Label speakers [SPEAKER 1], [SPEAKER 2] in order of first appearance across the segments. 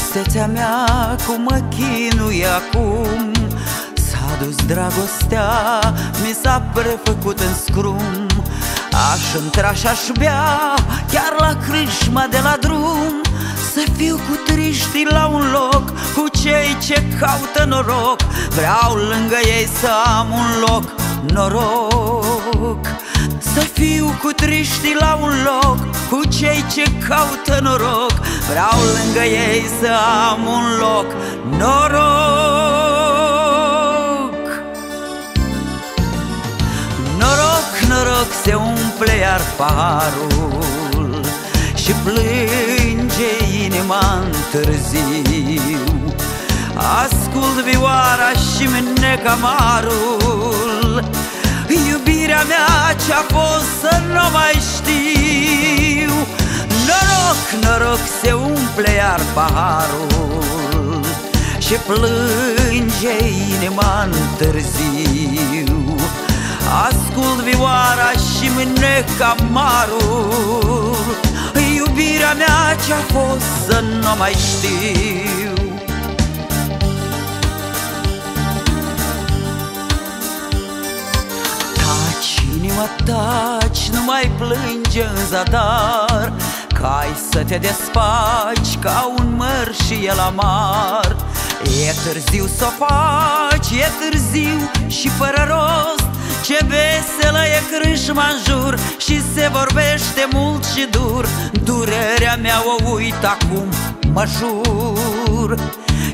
[SPEAKER 1] Tristețea mea cum mă chinuie acum S-a dus dragostea, mi s-a prefăcut în scrum. Aș intra și-aș bea chiar la crâșma de la drum Să fiu cu triștii la un loc, cu cei ce caută noroc. Vreau lângă ei să am un loc, noroc. Să fiu cu triștii la un loc, cu cei ce caută noroc Vreau lângă ei să am un loc, noroc. Noroc se umple iar paharul Și plânge inima târziu Ascult vioara și camarul Iubirea mea ce-a fost să nu mai știu Noroc, noroc se umple iar paharul Și plânge inima târziu Ascult vioara și mâne camarul Iubirea mea ce-a fost să nu mai știu. Taci, inima, taci, nu mai plânge în zadar Cai să te desfaci ca un măr și el amar E târziu să o faci, e târziu și fără rost. Ce veselă e crâșma în jur Și se vorbește mult și dur. Durerea mea o uit acum, mă jur.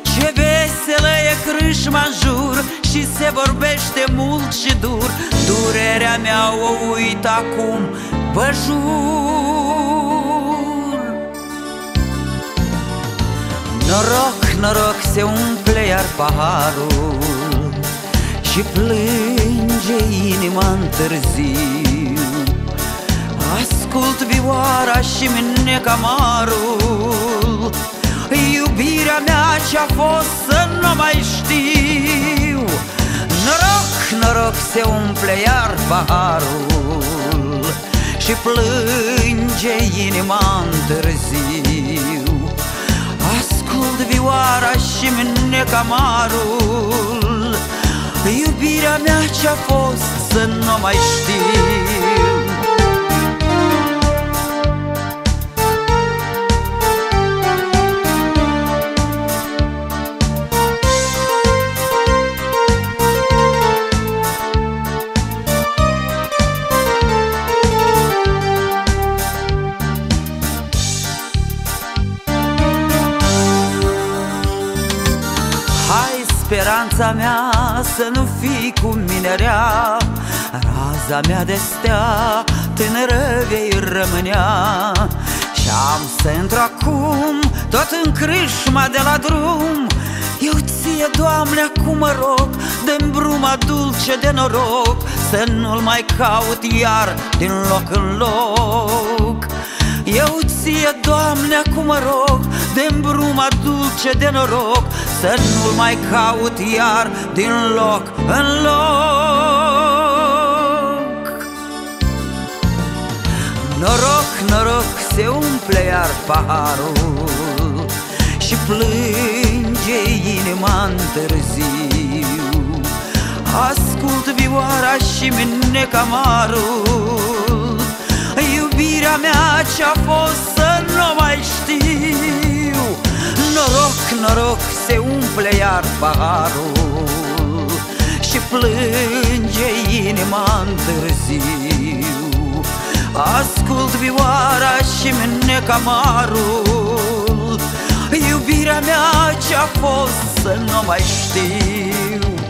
[SPEAKER 1] Ce veselă e crâșma în jur Și se vorbește mult și dur. Durerea mea o uit acum, vă jur Noroc, noroc se umple iar paharul Și plâng trage inima în târziu. Ascult vioara și mine camarul Iubirea mea ce-a fost să nu mai știu. Noroc, noroc se umple iar paharul Și plânge inima în târziu Ascult vioara și mine camarul Iubirea mea ce-a fost să nu mai știu Speranța mea să nu fii cu mine rea. Raza mea de stea tânără vei rămânea. Și am să intru acum tot în crâșma de la drum. Eu ție, Doamne, acum mă rog dă bruma dulce de noroc Să nu-l mai caut iar din loc în loc Eu ție, Doamne, acum mă rog de bruma dulce de noroc Să nu-l mai caut iar din loc în loc. Noroc, noroc, se umple iar paharul Și plânge inima în târziu. Ascult vioara și mine camarul Iubirea mea ce-a fost să nu mai știu. Noroc, noroc, se umple iar paharul Și plânge inima în târziu Ascult vioara și mine camarul Iubirea mea ce-a fost să nu mai știu